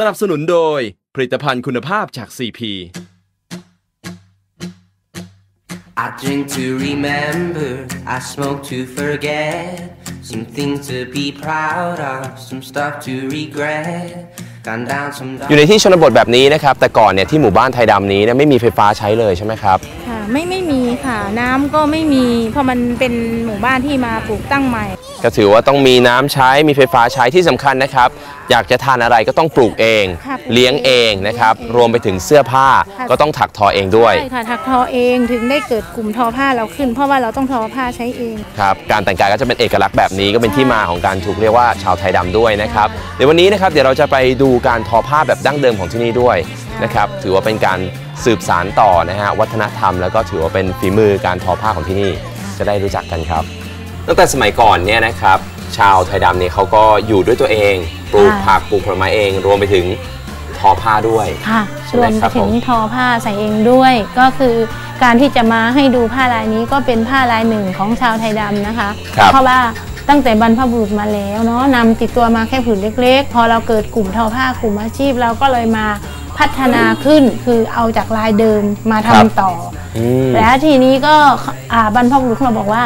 สนับสนุนโดยผลิตภัณฑ์คุณภาพจาก CP I drink to remember, I smoke to forget. Some things to be proud of, some stuff to regret. Gone down some อยู่ในที่ชนบทแบบนี้นะครับ แต่ก่อนเนี่ยที่หมู่บ้านไทยดำนี้เนี่ยไม่มีไฟฟ้าใช้เลยใช่ไหมครับค่ะ ไม่ไม่มีค่ะ น้ำก็ไม่มี เพราะมันเป็นหมู่บ้านที่มาปลูกตั้งใหม่ ก็ถือว่าต้องมีน้ำใช้มีไฟฟ้าใช้ที่สำคัญนะครับ อยากจะทานอะไรก็ต้องปลูกเองค่ะปลูกเลี้ยงเองนะครับ เลี้ยงเองรวมไปถึงเสื้อผ้าค่ะก็ต้องถักทอเองด้วย ใช่ค่ะถักทอเองถึงได้เกิดกลุ่มทอผ้าเราขึ้น เพราะว่าเราต้องทอผ้าใช้เอง ครับการแต่งกายก็จะเป็นเอกลักษณ์แบบนี้ก็เป็นที่มาของการถูกเรียกว่าชาวไทยดำด้วยนะครับเดี๋ยววันนี้นะครับเดี๋ยวเราจะไปดูการทอผ้าแบบดั้งเดิมของที่นี่ด้วยนะครับถือว่าเป็นการ สืบสารต่อนะฮะวัฒนธรรมแล้วก็ถือว่าเป็นฝีมือการทอผ้าของที่นี่จะได้รู้จักกันครับ ตั้งแต่สมัยก่อนเนี่ยนะครับชาวไทยดำเนี่ยเขาก็อยู่ด้วยตัวเองปลูกค่ะผักปลูกผลไม้เอง รวมไปถึงทอผ้าด้วยค่ะใช่รไหมวมครับถึผงมทอผ้าใส่เองด้วย ก็คือการที่จะมาให้ดูผ้าลายนี้ก็เป็นผ้าลายหนึ่งของชาวไทยดำนะคะครับเพราะว่าตั้งแต่บรรพบุรุษมาแล้วเนาะนำติดตัวมาแค่ผืนเล็ก ๆ พอเราเกิดกลุ่มทอผ้ากลุ่มอาชีพเราก็เลยมา พัฒนาขึ้นคือเอาจากลายเดิมมาทำต่ออืมแล้วทีนี้ก็อ่าบรรพบุรุษของเราบอกว่า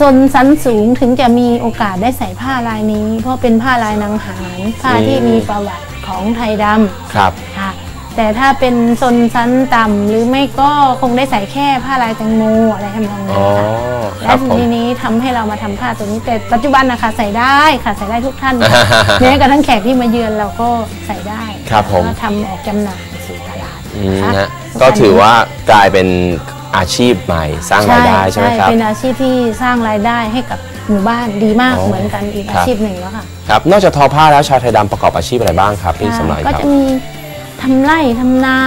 สนสันสูงถึงจะมีโอกาสได้ใส่ผ้าลายนี้ เพราะเป็นผ้าลายนางหารผ้าที่มีประวัติของไทยดำครับค่ะแต่ถ้าเป็นชนชั้นต่ำหรือไม่ก็คงได้ใส่แค่ผ้าลายแตงโมอะไรทำนองอ๋นี้อค่ะคและรับผมทีนี้ทำให้เรามาทำผ้าตัวนี้แต่ปัจจุบันนะคะใส่ได้ค่ะใส่ได้ทุกท่านค่ะแม้กระทั่งแขกที่มาเยือนเราก็ใส่ได้ ครับผม แล้วก็ทำออกจำหน่ายสู่ตลาดอืมนะคะนะก็ถือว่ากลายเป็นอาชีพใหม่สร้างรายได้ใช่ไหมครับ เป็นอาชีพที่สร้างรายได้ให้กับหมู่บ้านดีมากอ๋อเหมือนกันอีกครัอาบ ชีพหนึ่งแล้วค่ะครับ นอกจากทอผ้าแล้วชาวไทยดำประกอบอาชีพอะไรบ้างครับพี่สำรานคก็รับ จะมีทำไร่ทำนา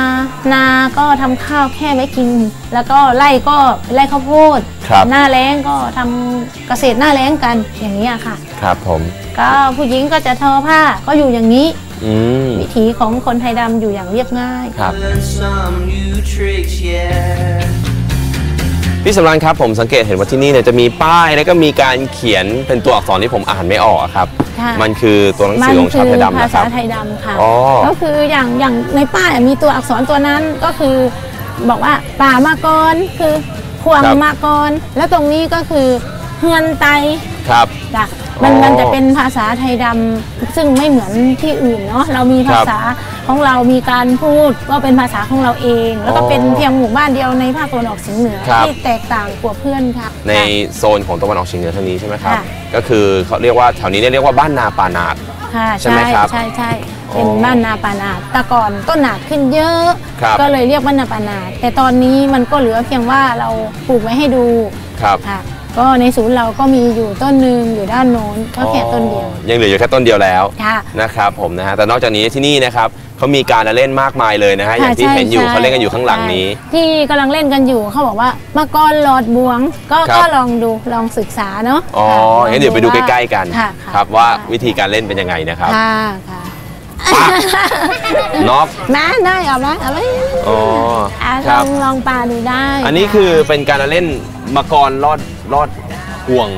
นาก็ทำข้าวแค่ไว้กิน แล้วก็ไร่ก็เป็นไร่ข้าวโพด ครับ หน้าแล้งก็ทำเกษตรหน้าแล้งกันอย่างนี้ยค่ะ ครับผม ก็ผู้หญิงก็จะทอผ้าก็อยู่อย่างนี้อืม วิถีของคนไทยดำอยู่อย่างเรียบง่ายครับ learn some new tricks, yeah. พี่สำรานครับผมสังเกตเห็นว่าที่นี่เนี่ยจะมีป้ายแล้วก็มีการเขียนเป็นตัวอักษรที่ผมอ่านไม่ออกอะครับค่ะมันคือตัวหนังสือของชาวไทยดำภานะคษารับไทยดำค่ะอ๋อก็คืออย่างอย่างในป้ายมีตัวอักษรตัวนั้นก็คือบอกว่าป่ามากรคือพวงครับมากรแล้วตรงนี้ก็คือเฮือนไต ครับจ้ะมันอ๋อมันจะเป็นภาษาไทยดำซึ่งไม่เหมือนที่อื่นเนาะเรามีภาษาของเรามีการพูดก็เป็นภาษาของเราเอง แล้วก็อ๋อเป็นเพียงหมู่บ้านเดียวในภาคตะวันออกเฉียงเหนือครับที่แตกต่างกว่าเพื่อนค่ะในค่ะโซนของตะวันออกเฉียงเหนือทางนี้ใช่ไหมครับค่ะก็คือเขาเรียกว่าแถวนี้เนี่ยเรียกว่าบ้านนาป่านาดค่ะใช่ไหมครับใช่ใช่อ๋อเป็นบ้านนาปานาดแต่ก่อนต้นหนาดขึ้นเยอะครับก็เลยเรียกว่านาปานาดแต่ตอนนี้มันก็เหลือเพียงว่าเราปลูกไว้ให้ดูครับค่ะ ก็ในศูนย์เราก็มีอยู่ต้นหนึ่งอยู่ด้านโน้นก็แค่ต้นเดียวอ๋อยังเหลืออยู่แค่ต้นเดียวแล้วค่ะนะครับผมนะฮะแต่นอกจากนี้ที่นี่นะครับเขามีการละเล่นมากมายเลยนะฮะอย่างที่ค่ะใช่เห็นอยู่ใช่เขาเล่นกันอยู่ข้างหลังนี้ใช่ที่กำลังเล่นกันอยู่เขาบอกว่ามาก่อนหลอดบวง ก็ครับก็ลองดูลองศึกษาเนาะอ๋อค่ะงั้นเดี๋ยวไปดูใกล้ๆกันค่ะะครับว่าวิธีการเล่นเป็นยังไงนะครับค่ะค่ะน็อกมาได้เอาไหมเอาไหมอ๋ออะคลรัอบงลองปลาดูได้ อันนี้คือเป็นการละเล่นมังกรลอด ลอดห่วง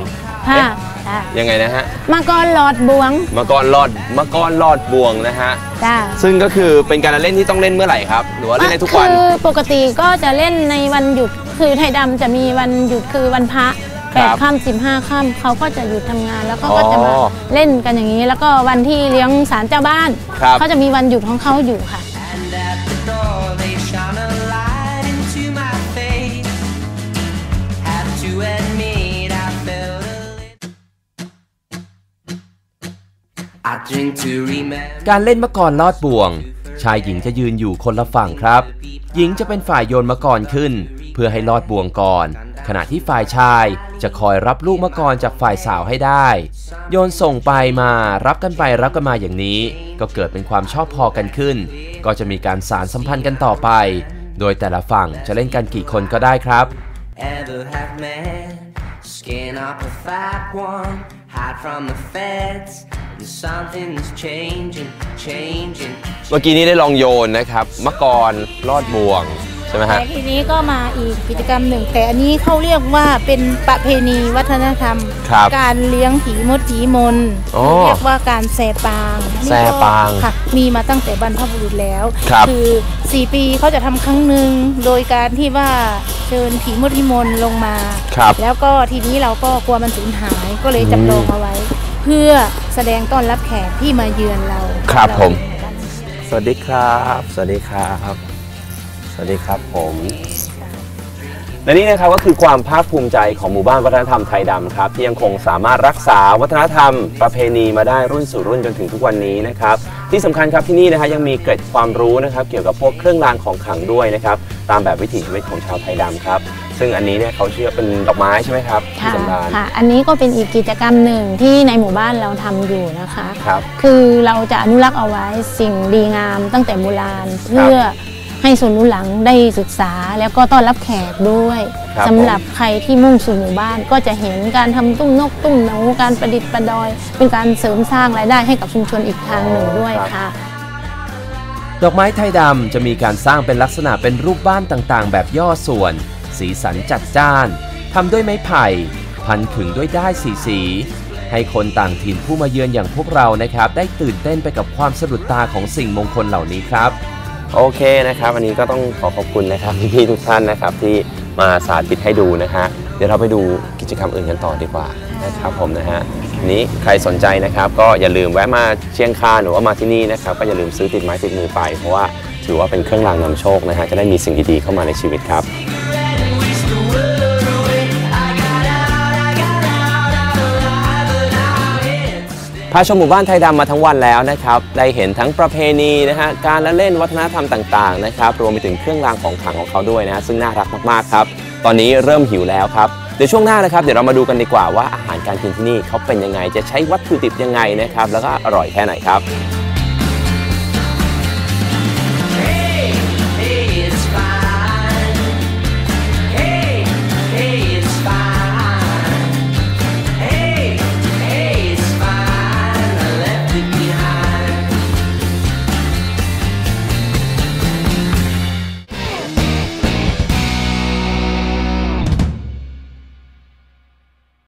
ค่ะค่ะยังไงนะฮะมาก่อนหลอดบวงมังกรลอดมังกรลอดบ่วงนะฮะจ้าซึ่งก็คือเป็นการละเล่นที่ต้องเล่นเมื่อไหร่ครับ หรือว่าเล่นได้ทุกวันคือปกติก็จะเล่นในวันหยุดคือไทยดำจะมีวันหยุดคือวันพระแปดค่ำสิบห้าค่ำเขาก็จะหยุดทำงานแล้วก็อ๋อก็จะมาเล่นกันอย่างนี้ แล้วก็วันที่เลี้ยงศาลเจ้าบ้านครับเขาจะมีวันหยุดของเขาอยู่ค่ะ การเล่นมะกรลอดบ่วง ชายหญิงจะยืนอยู่คนละฝั่งครับ หญิงจะเป็นฝ่ายโยนมะกรขึ้น เพื่อให้ลอดบ่วงก่อน ขณะที่ฝ่ายชายจะคอยรับลูกมะกรจากฝ่ายสาวให้ได้ โยนส่งไปมารับกันไปรับกันมาอย่างนี้ ก็เกิดเป็นความชอบพอกันขึ้น ก็จะมีการสารสัมพันธ์กันต่อไป โดยแต่ละฝั่งจะเล่นกันกี่คนก็ได้ครับ Ever have met? Skin up a fat one, hide from the feds. And something's changing, changing. เมื่อกี้นี้ได้ลองโยนนะครับมะกรลอดบ่วงใช่ไหมฮะแต่ทีนี้ก็มาอีกกิจกรรมหนึ่ง แต่อันนี้เขาเรียกว่าเป็นประเพณีวัฒนธรรม ครับการเลี้ยงผีมดผีมนอ๋อเรียกว่าการแซปางแซ่ปางนี่ก็ค่ะ มีมาตั้งแต่บรรพบุรุษแล้วครับอ4 ปีเขาจะทำครั้งหนึ่งโดยการที่ว่าเชิญผีมดผีมนลงมาครับแล้วก็ทีนี้เราก็กลัวมันสูญหายก็เลยจำลองเอาไว้ เพื่อแสดงต้อนรับแขกที่มาเยือนเราครับเาผม สวัสดีครับ สวัสดีครับ สวัสดีครับผม และนี่นะครับก็คือความภาคภูมิใจของหมู่บ้านวัฒนธรรมไทยดำครับที่ยังคงสามารถรักษาวัฒนธรรม ประเพณีมาได้รุ่นสู่รุ่นจนถึงทุกวันนี้นะครับที่สำคัญครับที่นี่นะฮะยังมีเกร็ดความรู้นะครับเกี่ยวกับพวกเครื่องรางของขลังด้วยนะครับตามแบบวิถีชีวิตของชาวไทยดำครับซึ่งอันนี้เนี่ยเขาเชื่อเป็นดอกไม้ใช่ไหมครับพี่ค่ะสำราญค่ะ อันนี้ก็เป็นอีกกิจกรรมหนึ่งที่ในหมู่บ้านเราทำอยู่นะคะครับคือเราจะอนุรักษ์เอาไว้สิ่งดีงามตั้งแต่โบราณเพื่อ ให้ส่วนรุ่นหลังได้ศึกษาแล้วก็ต้อนรับแขกด้วยครับสำหรับใครที่มุ่งสู่หมู่บ้าน ก็จะเห็นการทำตุ้มนกตุ้มหนูการประดิษฐ์ประดอย เป็นการเสริมสร้างรายได้ให้กับชุมชนอีกทางหนึ่งด้วยค่ะ ดอกไม้ไทยดำจะมีการสร้างเป็นลักษณะเป็นรูปบ้านต่างๆ แบบย่อส่วน สีสันจัดจ้านทำด้วยไม้ไผ่ พันขึงด้วยด้ายสีสี ให้คนต่างถิ่นผู้มาเยือนอย่างพวกเรานะครับ ได้ตื่นเต้นไปกับความสะดุดตาของสิ่งมงคลเหล่านี้ครับ โอเคนะครับวันนี้ก็ต้องขอขอบคุณนะครับพี่ๆทุกท่านนะครับที่มาสาธิตให้ดูนะฮะเดี๋ยวเราไปดูกิจกรรมอื่นกันต่อดีกว่านะครับผมนะฮะนี้ใครสนใจนะครับก็อย่าลืมแวะมาเชียงคานหรือว่ามาที่นี่นะครับก็อย่าลืมซื้อติดไม้ติดมือไป เพราะว่าถือว่าเป็นเครื่องรางนำโชคนะฮะจะได้มีสิ่งดีๆเข้ามาในชีวิตครับ พาชมหมู่บ้านไทยดำมาทั้งวันแล้วนะครับได้เห็นทั้งประเพณีนะฮะการละเล่นวัฒนธรรมต่างๆนะครับรวมไปถึงเครื่องรางของขลังของเขาด้วยนะฮะซึ่งน่ารักมากๆครับตอนนี้เริ่มหิวแล้วครับเดี๋ยวช่วงหน้านะครับเดี๋ยวเรามาดูกันดีกว่าว่าอาหารการกินที่นี่เขาเป็นยังไง จะใช้วัตถุดิบยังไงนะครับแล้วก็อร่อยแค่ไหนครับ